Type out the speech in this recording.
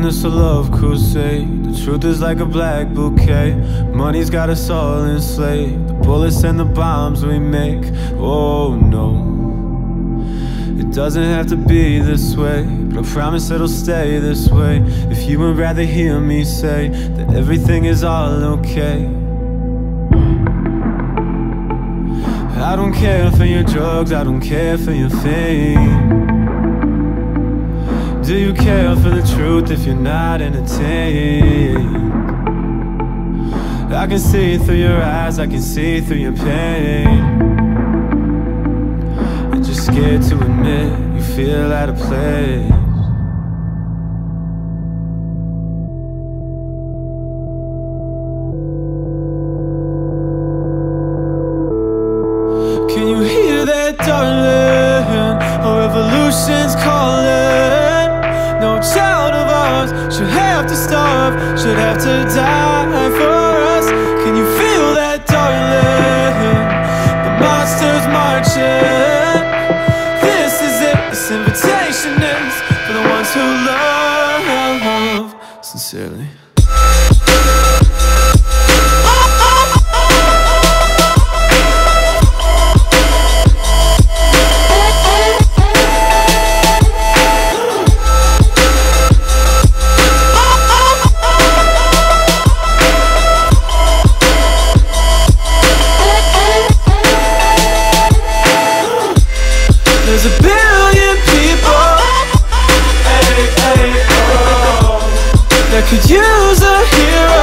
it's a love crusade. The truth is like a black bouquet. Money's got us all enslaved. The bullets and the bombs we make. Oh no. It doesn't have to be this way But I promise it'll stay this way. If you would rather hear me say That everything is all okay. I don't care for your drugs, I don't care for your fame do you care for the truth if you're not entertained? I can see through your eyes, I can see through your pain And you're scared to admit you feel out of place Can you hear that, darling? A revolution's calling arms. Should have to starve, should have to die for us. Can you feel that, darling? The monster's marching. This is it, this invitation is For the ones who love. Sincerely. billion people. Hey, hey, oh, That could use a hero.